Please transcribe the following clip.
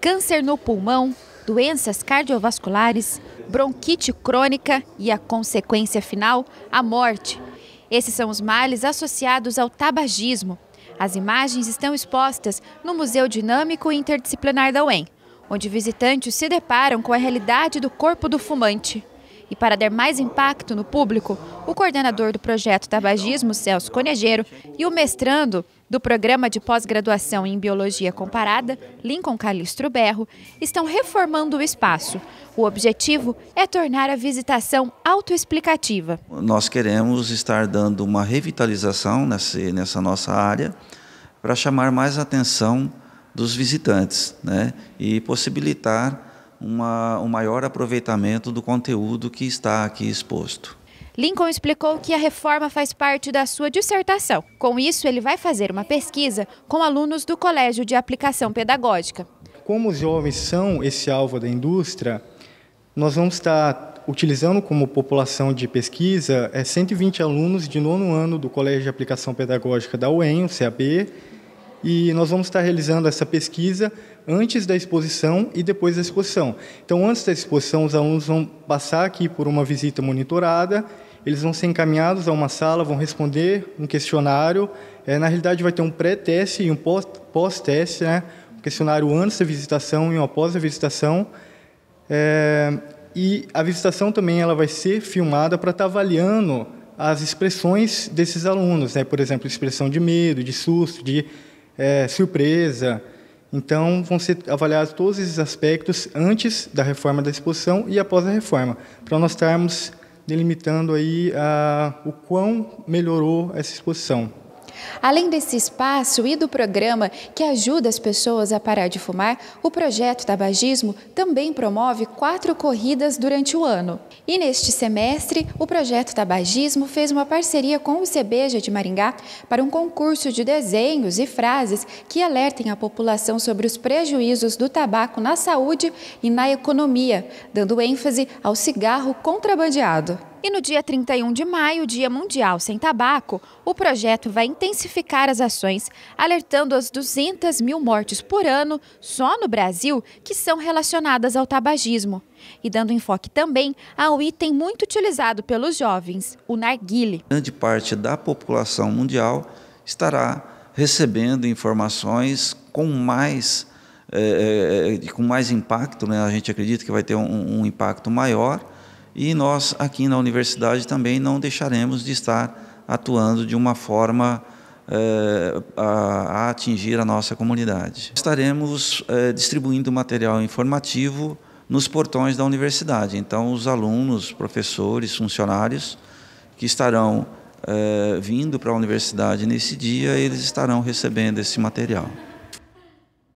câncer no pulmão, doenças cardiovasculares, bronquite crônica e a consequência final, a morte. Esses são os males associados ao tabagismo. As imagens estão expostas no Museu Dinâmico Interdisciplinar da UEM, onde visitantes se deparam com a realidade do corpo do fumante. E para dar mais impacto no público, o coordenador do projeto Tabagismo, Celso Conejeiro, e o mestrando do programa de pós-graduação em Biologia Comparada, Lincoln Calistro Berro, estão reformando o espaço. O objetivo é tornar a visitação autoexplicativa. Nós queremos estar dando uma revitalização nessa, nossa área para chamar mais atenção dos visitantes né? e possibilitar uma, um maior aproveitamento do conteúdo que está aqui exposto. Lincoln explicou que a reforma faz parte da sua dissertação. Com isso, ele vai fazer uma pesquisa com alunos do Colégio de Aplicação Pedagógica. Como os jovens são esse alvo da indústria, nós vamos estar utilizando como população de pesquisa é 120 alunos de nono ano do Colégio de Aplicação Pedagógica da UEM, o CAP, e nós vamos estar realizando essa pesquisa antes da exposição e depois da exposição. Então, antes da exposição, os alunos vão passar aqui por uma visita monitorada, eles vão ser encaminhados a uma sala, vão responder um questionário. É, na realidade, vai ter um pré-teste e um pós-teste, né? um questionário antes da visitação e um após a visitação. É, e a visitação também ela vai ser filmada para estar avaliando as expressões desses alunos, né? por exemplo, expressão de medo, de susto, de é, surpresa. Então, vão ser avaliados todos esses aspectos antes da reforma da exposição e após a reforma, para nós estarmos delimitando aí a, o quão melhorou essa exposição. Além desse espaço e do programa que ajuda as pessoas a parar de fumar, o projeto Tabagismo também promove quatro corridas durante o ano. E neste semestre, o projeto Tabagismo fez uma parceria com o CBJ de Maringá para um concurso de desenhos e frases que alertem a população sobre os prejuízos do tabaco na saúde e na economia, dando ênfase ao cigarro contrabandeado. E no dia 31 de maio, Dia Mundial Sem Tabaco, o projeto vai intensificar as ações, alertando as 200 mil mortes por ano só no Brasil que são relacionadas ao tabagismo. E dando enfoque também ao item muito utilizado pelos jovens, o narguile. Grande parte da população mundial estará recebendo informações com mais, é, com mais impacto, né? a gente acredita que vai ter um, um impacto maior e nós, aqui na universidade, também não deixaremos de estar atuando de uma forma é, a, atingir a nossa comunidade. Estaremos é, distribuindo material informativo nos portões da universidade. Então, os alunos, professores, funcionários que estarão é, vindo para a universidade nesse dia, eles estarão recebendo esse material.